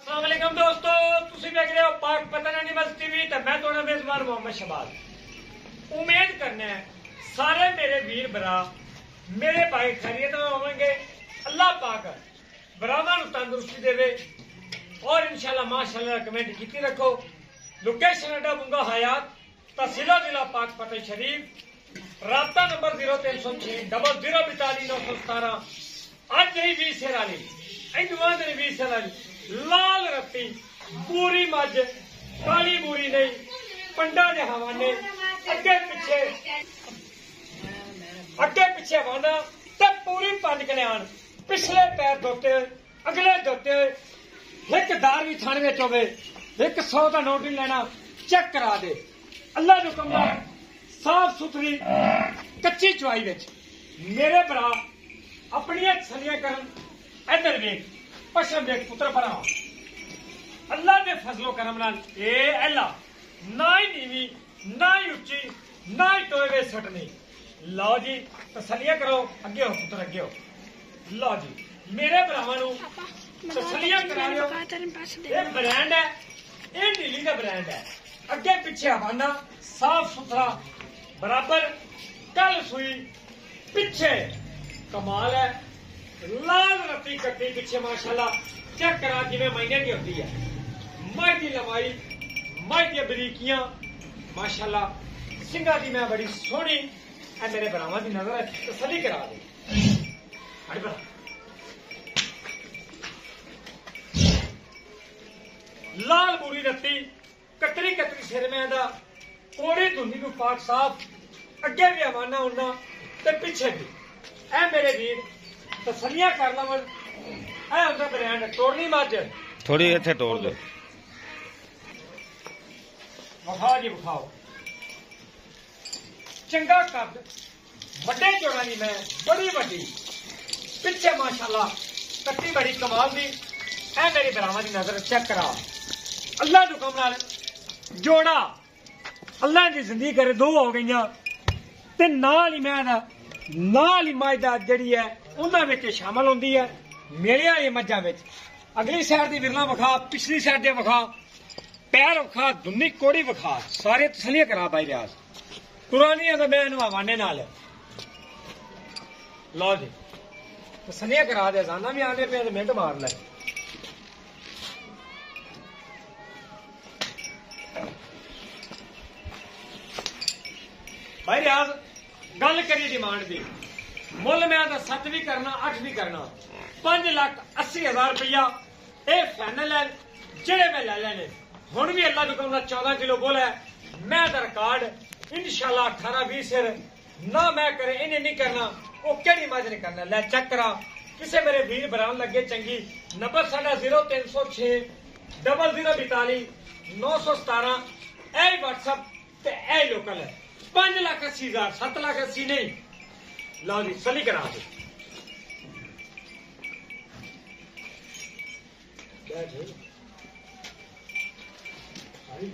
ਅਸਲਾਮੁਅਲੈਕਮ ਦੋਸਤੋ, ਤੁਸੀਂ ਵੇਖ ਰਹੇ ਹੋ ਪਾਕ ਪਤਨ ਐਨੀਮਲਸ ਟੀਵੀ ਤੇ ਮੈਂ ਤੁਹਾਡਾ ਮੇਜ਼ਬਾਨ ਮੁਹੰਮਦ ਸ਼ਬਾਜ਼ ਉਮੀਦ ਕਰਨਾ ਹੈ ਸਾਰੇ ਮੇਰੇ ਵੀਰ ਭਰਾ, ਮੇਰੇ ਭਾਈ ਖੈਰੀਅਤ ਹੋਣਗੇ ਅੱਲਾਹ ਪਾਕ ਬਰਾਵਾਂ ਨੂੰ ਤੰਦਰੁਸਤੀ ਦੇਵੇ ਔਰ ਇਨਸ਼ਾਅੱਲਾ ਮਾਸ਼ਾਅੱਲਾ ਕਮੈਂਟ ਕੀਤੀ ਰੱਖੋ। ਲੋਕੇਸ਼ਨ ਅਡਾ ਮੁੰਗਾ ਹਯਾਤ ਤਹਿਸੀਲਾ ਜ਼ਿਲ੍ਹਾ ਪਾਕ ਪਤਨ ਸ਼ਰੀਫ ਰਾਬਤਾ ਨੰਬਰ 0306 00917 ਅੱਜ ਹੀ ਵੀ ਸਿਰ ਵਾਲੀ ਦੇ ਵੀ ਸਿਰ ਲਾਲ ਰੱਤੀ ਪੂਰੀ ਮੱਝ, ਕਾਲੀ ਬੂਰੀ ਨਹੀਂ, ਪੰਡਾ ਦੇ ਹਵਾਨੇ, ਅੱਗੇ ਪਿੱਛੇ। ਅੱਗੇ ਪਿੱਛੇ ਵਾਣਾ ਤੇ ਪੂਰੀ ਪੰਜ ਕਲਿਆਣ ਪਿਛਲੇ ਪੈਰ ਧੋਤੇ, ਅਗਲੇ ਧੋਤੇ। ਇੱਕ ਦਾਰ ਵੀ ਥਾਣੇ ਵਿੱਚ ਹੋਵੇ, ਇੱਕ 100 ਦਾ ਨੋਟ ਨਹੀਂ ਲੈਣਾ, ਚੈੱਕ ਕਰਾ ਦੇ। ਅੱਲਾ ਦੇ ਹੁਕਮ ਨਾਲ ਸਾਫ਼ ਸੁਥਰੀ, ਕੱਚੀ ਚੁਆਈ ਵਿੱਚ। ਮੇਰੇ ਭਰਾ, ਆਪਣੀਆਂ ਛਲੀਆਂ ਕਰਨ, ਇੱਧਰ ਵੇਖ। ਪਛਮ ਵੇਖ ਪੁੱਤਰ ਭਰਾ ਅੱਲਾ ਦੇ ਫਜ਼ਲੋ ਕਰਮ ਨਾਲ ਇਹ ਅੱਲਾ ਨਾ ਹੀ ਨੀਵੀਂ ਨਾ ਹੀ ਉੱਚੀ ਨਾ ਹੀ ਟੋਏ ਵੇ ਸਟਣੀ ਲਓ ਜੀ ਤਸਲੀਆਂ ਕਰੋ ਅੱਗੇ ਹੋ ਪੁੱਤਰ ਅੱਗੇ ਹੋ ਲਓ ਜੀ ਮੇਰੇ ਭਰਾਵਾਂ ਨੂੰ ਤਸਲੀਆਂ ਕਰਾ ਲਿਓ ਇਹ ਬ੍ਰਾਂਡ ਹੈ ਇਹ ਢਿੱਲੀ ਦਾ ਬ੍ਰਾਂਡ ਹੈ ਅੱਗੇ ਪਿੱਛੇ ਹਵਾਨਾ ਸਾਫ਼ ਸੁਥਰਾ ਬਰਾਬਰ ਕੱਲ ਸੂਈ ਪਿੱਛੇ ਕਮਾਲ ਹੈ ਲਾਲ ਰੱਤੀ ਕੱਟੀ ਪਿੱਛੇ ਮਾਸ਼ਾਅੱਲਾ। ਚੈੱਕ ਕਰਾ ਜਿਵੇਂ ਮਹੀਨੇ ਦੀ ਹੁੰਦੀ ਹੈ ਮਾਈ ਦੀ ਲੰਬਾਈ, ਮਾਈ ਦੀਆਂ ਬਰੀਕੀਆਂ। ਮਾਸ਼ਾਅੱਲਾ, ਸਿੰਘਾਂ ਦੀ ਮੈਂ ਬੜੀ ਸੋਹਣੀ। ਐ ਮੇਰੇ ਭਰਾਵਾਂ ਦੀ ਨਜ਼ਰ ਹੈ ਤਸੱਲੀ ਕਰਾ ਦੇ। ਹਟ ਬਰਾ ਲਾਲ ਬੁਰੀ ਰੱਤੀ, ਕਤਰੀ ਕਤਰੀ ਸਿਰ ਮੈਂ ਦਾ ਕੋੜੀ ਧੁੰਦੀ ਨੂੰ ਪਾਕ ਸਾਫ਼। ਅੱਗੇ ਵੀ ਆਵਾਨਾ ਹੁੰਨਾ ਤੇ ਪਿੱਛੇ ਵੀ। ਐ ਮੇਰੇ ਵੀਰ ਤਸੱਲੀਆਂ ਕਰ ਲਵਣ ਐ ਹੁੰਦਾ ਬ੍ਰਾਂਡ ਤੋੜਨੀ ਮੱਝ। ਥੋੜੀ ਇੱਥੇ ਤੋੜ ਦੇ। ਵਿਖਾ ਜੀ ਵਿਖਾਓ। ਚੰਗਾ ਕੱਦ ਵੱਡੇ ਚੋੜਾਂ ਦੀ ਮੈਂ ਬੜੀ ਵੱਡੀ। ਪਿੱਛੇ ਮਾਸ਼ਾਅੱਲਾ ਕੱਟੀ ਬੜੀ ਕਮਾਲ ਦੀ। ਐ ਮੇਰੀ ਬਰਾਵਾਂ ਦੀ ਨਜ਼ਰ ਚੈੱਕ ਕਰਾ। ਅੱਲਾ ਦੇ ਹੁਕਮ ਨਾਲ ਜੋੜਾ। ਅੱਲਾ ਦੀ ਜ਼ਿੰਦਗੀ ਕਰੇ ਦੋ ਹੋ ਗਈਆਂ। ਤੇ ਨਾਲ ਹੀ ਮੈਂ ਨਾਲ ਹੀ ਮਾਇਦਾ ਜਿਹੜੀ ਹੈ ਉਹਨਾਂ ਵਿੱਚ ਸ਼ਾਮਲ ਹੁੰਦੀ ਹੈ। ਮੇਲਿਆਂ ਵਾਲੀ ਮੱਝਾਂ ਵਿੱਚ। ਅਗਲੀ ਸਾਈਡ ਦੀ ਵਿਰਲਾ ਵਿਖਾ, ਪਿਛਲੀ ਸਾਈਡ ਦੇ ਵਿਖਾ, ਪੈਰ ਵਿਖਾ, ਦੁੰਨੀ ਕੋੜੀ ਵਿਖਾ, ਸਾਰੇ ਤਸਲੀਆਂ ਕਰਾ ਬਾਈ ਰਿਆਜ਼। ਕੁਰਾਨੀਆਂ ਦਾ ਮੈਂ ਇਹਨੂੰ ਨਾਲ। ਲਓ ਜੀ। ਤਸਲੀਆਂ ਕਰਾ ਦੇ ਜਾਨਾ ਵੀ ਆਨੇ ਪਿਆ ਮਿੰਟ ਮਾਰ ਲੈ। ਭਾਈ ਰਿਆਜ਼, ਗੱਲ ਕਰੀ ਡਿਮਾਂਡ ਦੀ। ਮੁੱਲ ਮੈਂ ਤਾਂ 7 ਵੀ ਕਰਨਾ 8 ਵੀ ਕਰਨਾ। 5 ਲੱਖ 80 ਹਜ਼ਾਰ ਰੁਪਇਆ ਇਹ ਫਾਈਨਲ ਹੈ, ਜਿਹੜੇ ਮੈਂ ਲੈ ਲੈਣੇ। ਹੁਣ ਵੀ ਅੱਲਾ ਦੀ ਕੌਮ 14 ਕਿਲੋ ਬੋਲ ਹੈ। ਮੈਂ ਦਾ ਰਿਕਾਰਡ ਇਨਸ਼ਾਅੱਲਾ 18 20 ਸਿਰ। ਨਾ ਮੈਂ ਕਰੇ, ਇਹਨੇ ਨਹੀਂ ਕਰਨਾ। ਉਹ ਕਿਹੜੀ ਮੱਝ ਨੇ ਕਰਨਾ? ਲੈ ਚੈੱਕ ਕਰਾ। ਕਿਸੇ ਮੇਰੇ ਵੀਰ ਬਰਾਨ ਲੱਗੇ ਚੰਗੀ। ਨੰਬਰ ਸਾਡਾ 0306 0042 917 ਇਹ WhatsApp ਤੇ ਇਹ ਲੋਕਲ ਹੈ। 5 ਲੱਖ 80 ਹਜ਼ਾਰ 7 ਲੱਖ 80 ਨਹੀਂ। ਲਓ ਜੀ ਸਲੀ ਕਰਾ ਦੇ ਬੈਠ ਸਾਰੀ